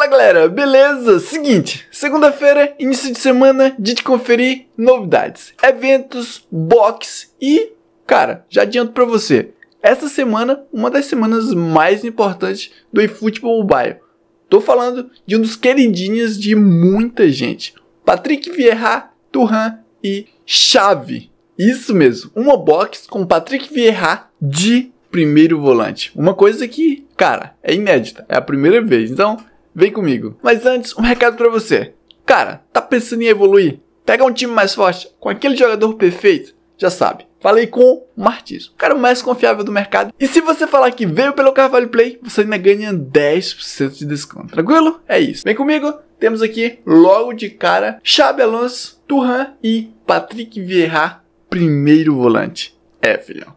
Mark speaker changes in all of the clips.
Speaker 1: Fala galera, beleza? Seguinte, segunda-feira, início de semana, dia de conferir novidades, eventos, box e, cara, já adianto pra você, essa semana, uma das semanas mais importantes do eFootball Mobile. Tô falando de um dos queridinhos de muita gente, Patrick Vieira, Turhan e Chave. Isso mesmo, uma box com Patrick Vieira de primeiro volante. Uma coisa que, cara, é inédita, é a primeira vez. Então, Vem comigo. Mas antes, um recado para você. Cara, tá pensando em evoluir? Pega um time mais forte, com aquele jogador perfeito? Já sabe. Falei com o Martins, o cara mais confiável do mercado. E se você falar que veio pelo Carvalho Play, você ainda ganha 10% de desconto. Tranquilo? É isso. Vem comigo. Temos aqui, logo de cara, Xabi Alonso, Turhan e Patrick Vieira, primeiro volante. É, filhão.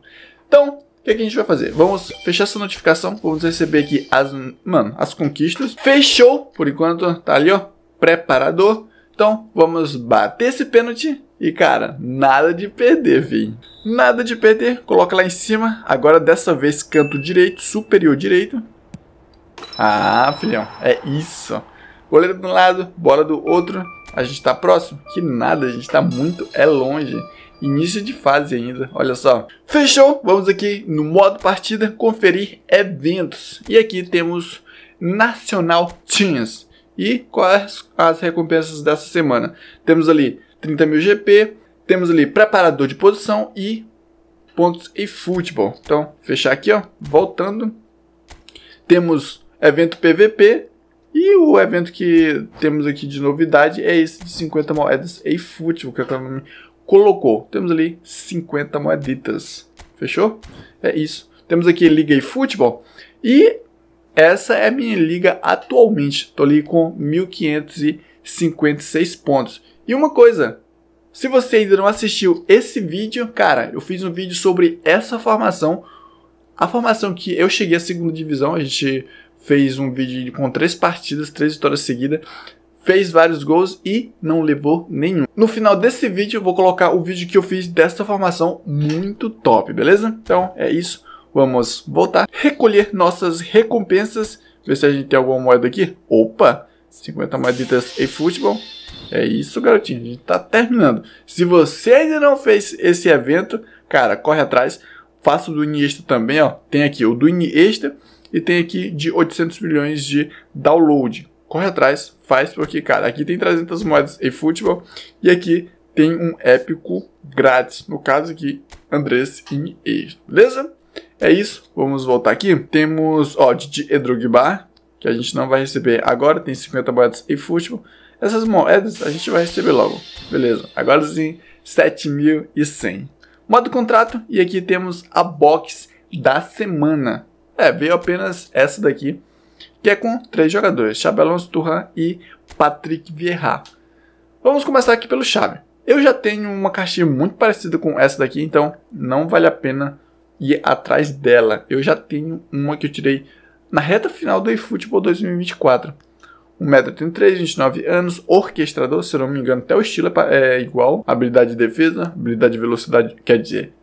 Speaker 1: Então, o que, é que, a gente vai fazer? Vamos fechar essa notificação, vamos receber aqui as, mano, as conquistas. Fechou, por enquanto, tá ali, ó, preparador. Então, vamos bater esse pênalti e, cara, nada de perder, vi. Nada de perder, coloca lá em cima. Agora, dessa vez, canto direito, superior direito. Ah, filhão, é isso. Goleiro de um lado, bola do outro. A gente tá próximo? Que nada, a gente tá muito é longe. Início de fase ainda, olha só. Fechou? Vamos aqui no modo partida conferir eventos. E aqui temos Nacional Teams. E quais as recompensas dessa semana? Temos ali 30 mil GP, temos ali preparador de posição e pontos e futebol. Então, fechar aqui, ó, voltando. Temos evento PVP e o evento que temos aqui de novidade é esse de 50 moedas e futebol, que é o nome colocou. Temos ali 50 moeditas. Fechou? É isso. Temos aqui Liga e Futebol. E essa é a minha liga atualmente. Estou ali com 1556 pontos. E uma coisa, se você ainda não assistiu esse vídeo, cara, eu fiz um vídeo sobre essa formação. A formação que eu cheguei à segunda divisão, a gente fez um vídeo com três partidas, três vitórias seguidas fez vários gols e não levou nenhum. No final desse vídeo eu vou colocar o vídeo que eu fiz dessa formação muito top, beleza? Então é isso, vamos voltar, recolher nossas recompensas, ver se a gente tem alguma moeda aqui. Opa, 50 moeditas e futebol. É isso, garotinho, a gente tá terminando. Se você ainda não fez esse evento, cara, corre atrás. Faça o do Iniesta também, ó. Tem aqui o do Iniesta e tem aqui de 800 milhões de download corre atrás, faz, porque, cara, aqui tem 300 moedas e futebol e aqui tem um épico grátis. No caso aqui, Andrés Iniesta, beleza? É isso, vamos voltar aqui. Temos, ó, de Edrogba, que a gente não vai receber agora, tem 50 moedas e futebol. Essas moedas a gente vai receber logo, beleza? Agora sim, 7.100. Modo contrato, e aqui temos a box da semana. É, veio apenas essa daqui que é com três jogadores, Xabi Alonso, Turhan e Patrick Vieira. Vamos começar aqui pelo Xabi. Eu já tenho uma caixinha muito parecida com essa daqui, então não vale a pena ir atrás dela. Eu já tenho uma que eu tirei na reta final do eFootball 2024. 1,83m, 29 anos, orquestrador, se não me engano, até o estilo é, é igual. Habilidade de defesa, habilidade de velocidade, quer dizer,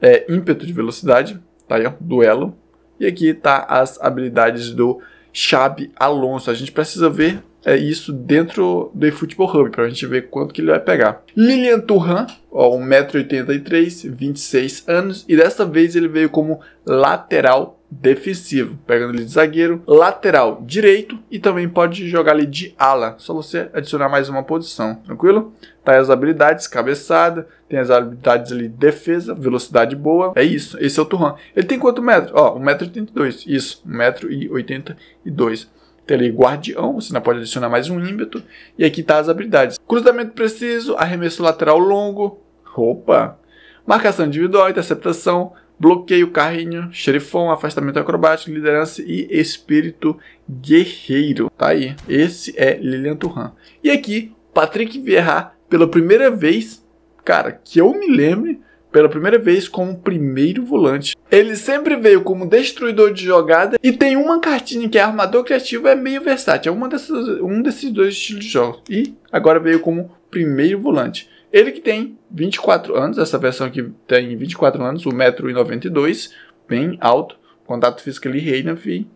Speaker 1: é ímpeto de velocidade, tá aí, ó, duelo. E aqui tá as habilidades do Xabi Alonso. A gente precisa ver é, isso dentro do eFootball Hub, para a gente ver quanto que ele vai pegar. Lilian Turhan, 1,83m, 26 anos, e dessa vez ele veio como lateral defensivo, pegando ele de zagueiro, lateral direito e também pode jogar ali de ala, só você adicionar mais uma posição, tranquilo? Tá as habilidades, cabeçada, tem as habilidades ali, defesa, velocidade boa, é isso, esse é o Turhan. Ele tem quanto metro? Ó, 1,82m, isso, 1,82m. Tem ali guardião, você não pode adicionar mais um ímpeto, e aqui tá as habilidades. Cruzamento preciso, arremesso lateral longo, opa, marcação individual, interceptação, bloqueio, carrinho, xerifão, afastamento acrobático, liderança e espírito guerreiro. Tá aí. Esse é Lilian Turhan. E aqui, Patrick Vieira, pela primeira vez, cara, que eu me lembre, pela primeira vez como primeiro volante. Ele sempre veio como destruidor de jogada e tem uma cartinha que é armador criativo, é meio versátil, é uma dessas, um desses dois estilos de jogo. E agora veio como primeiro volante. Ele que tem 24 anos, essa versão aqui tem 24 anos, 1,92m, bem alto, contato físico ali reina, fi.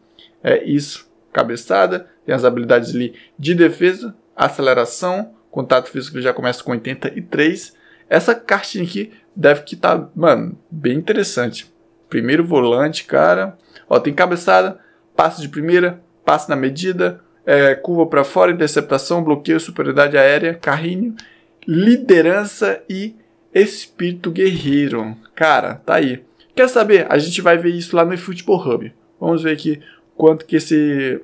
Speaker 1: É isso. Cabeçada, Tem as habilidades ali de defesa, aceleração, contato físico já começa com 83. Essa cartinha aqui deve que tá, mano, bem interessante. Primeiro volante, cara. Ó, tem cabeçada, passe de primeira, passe na medida, é, curva para fora, interceptação, bloqueio, superioridade aérea, carrinho, liderança e espírito guerreiro. Cara, tá aí. Quer saber? A gente vai ver isso lá no Football Hub. Vamos ver aqui quanto que esse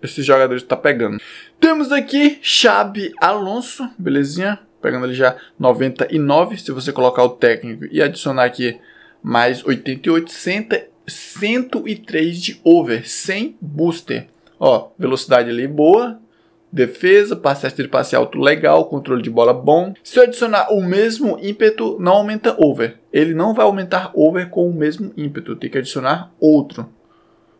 Speaker 1: esse jogador está pegando. Temos aqui Xabi Alonso, belezinha? Pegando ali já 99. Se você colocar o técnico e adicionar aqui mais 88, 103 de over, sem booster. Ó, velocidade ali boa, defesa, passe de passe alto legal, controle de bola bom. Se eu adicionar o mesmo ímpeto, não aumenta over. Ele não vai aumentar over com o mesmo ímpeto, tem que adicionar outro.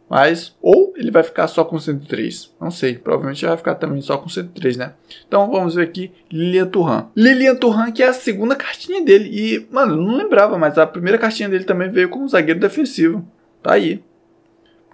Speaker 1: Mas, ou ele vai ficar só com 103. Não sei, provavelmente vai ficar também só com 103, né? Então vamos ver aqui Lilian Turhan. Lilian Turhan que é a segunda cartinha dele. E, mano, não lembrava, mas a primeira cartinha dele também veio como zagueiro defensivo. Tá aí.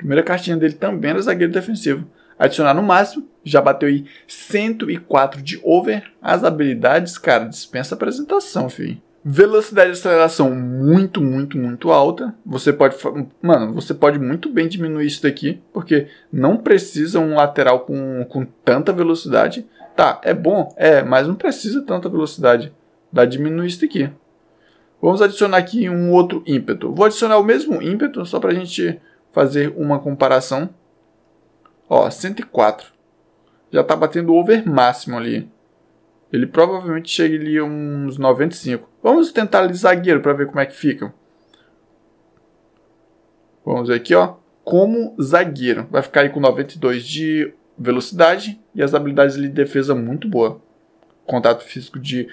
Speaker 1: Primeira cartinha dele também era zagueiro defensivo. Adicionar no máximo, já bateu aí 104 de over. As habilidades, cara, dispensa apresentação, filho. Velocidade de aceleração muito, muito, muito alta. Você pode, mano, você pode muito bem diminuir isso daqui, porque não precisa um lateral com, com tanta velocidade. Tá, é bom, é, mas não precisa tanta velocidade. Dá diminuir isso daqui. Vamos adicionar aqui um outro ímpeto. Vou adicionar o mesmo ímpeto só para a gente fazer uma comparação. Ó, 104. Já está batendo o over máximo ali. Ele provavelmente chega ali uns 95. Vamos tentar ali zagueiro para ver como é que fica. Vamos ver aqui, ó. Como zagueiro. Vai ficar aí com 92 de velocidade e as habilidades de defesa muito boa. Contato físico de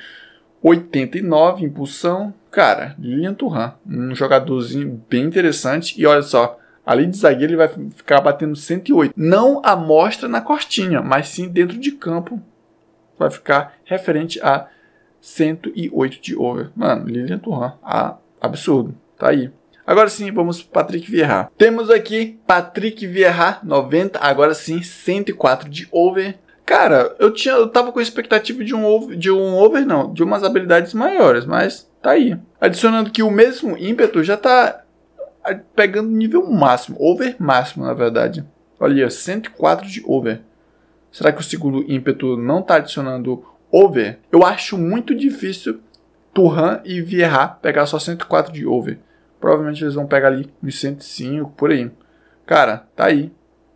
Speaker 1: 89, impulsão. Cara, Lilian Turhan, um jogadorzinho bem interessante. E olha só, ali de zagueiro ele vai ficar batendo 108. Não a mostra na costinha, mas sim dentro de campo vai ficar referente a 108 de over. Mano, Lilian Thuram, ah, absurdo. Tá aí. Agora sim, vamos para Patrick Vieira. Temos aqui Patrick Vieira, 90, agora sim, 104 de over. Cara, eu tinha, eu tava com expectativa de um over, de um over não, de umas habilidades maiores, mas tá aí. Adicionando que o mesmo ímpeto já tá pegando nível máximo, over máximo, na verdade. Olha, 104 de over. Será que o segundo ímpeto não está adicionando over? Eu acho muito difícil Turhan e Vieira pegar só 104 de over. Provavelmente eles vão pegar ali uns 105, por aí. Cara, tá aí.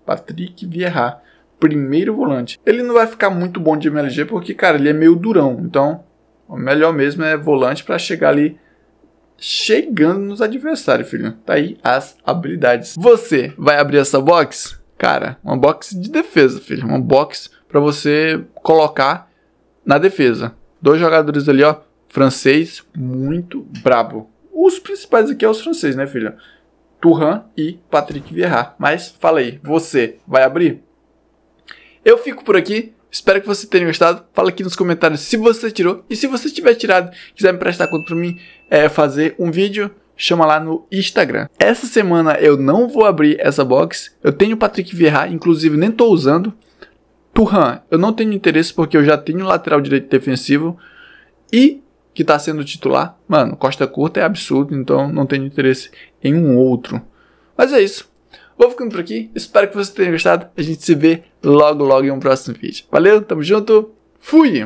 Speaker 1: Patrick Vieira. Primeiro volante. Ele não vai ficar muito bom de MLG porque, cara, ele é meio durão. Então, o melhor mesmo é volante para chegar ali chegando nos adversários, filho. Tá aí as habilidades. Você vai abrir essa box? Cara, uma box de defesa, filho. Uma box para você colocar na defesa. Dois jogadores ali, ó. Francês, muito brabo. Os principais aqui é os franceses, né, filho? Turhan e Patrick Vieira. Mas fala aí, você vai abrir? Eu fico por aqui. Espero que você tenha gostado. Fala aqui nos comentários se você tirou. E se você tiver tirado, quiser me prestar conta pra mim, é, fazer um vídeo chama lá no Instagram. Essa semana eu não vou abrir essa box. Eu tenho o Patrick Vieira, inclusive nem tô usando. Turhan, eu não tenho interesse porque eu já tenho lateral direito defensivo e que tá sendo titular. Mano, Costa Curta é absurdo, então não tenho interesse em um outro. Mas é isso. Vou ficando por aqui. Espero que você tenha gostado. A gente se vê logo, logo em um próximo vídeo. Valeu, tamo junto. Fui!